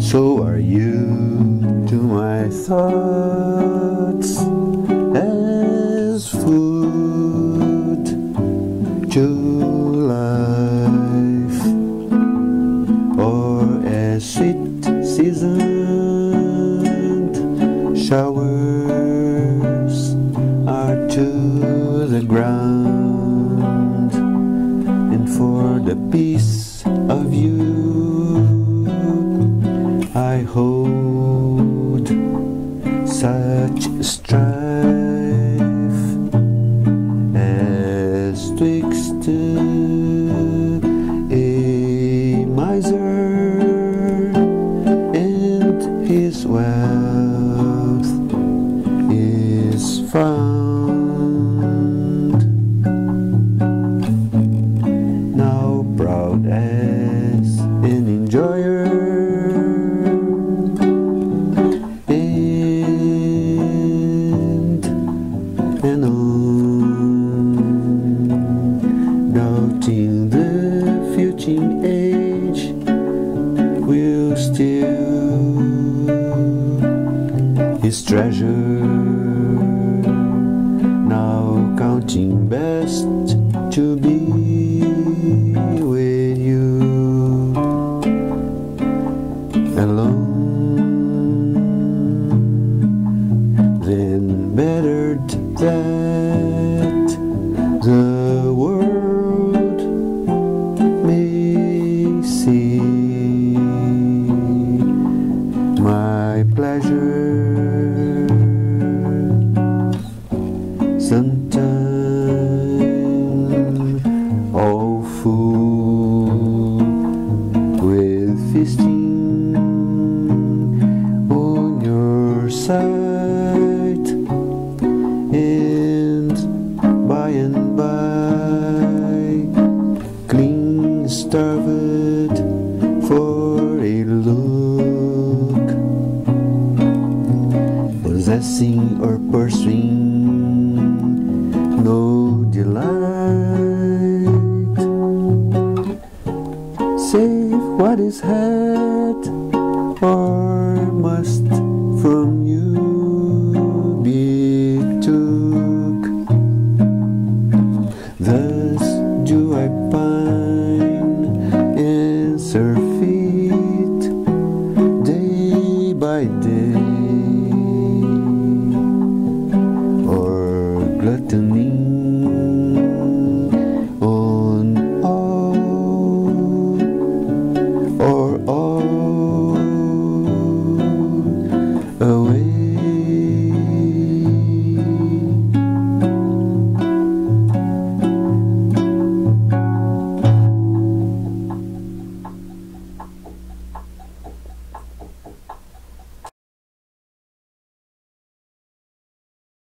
So are you to my thoughts as food to life, the peace of you. I hold such strife an and and on doubting the future age will still his treasure. Now counting best to be that the world may see my pleasure sometime. Oh, All full with feasting on your side possessing or pursuing no delight save what is had or must from you be took thus do I pine.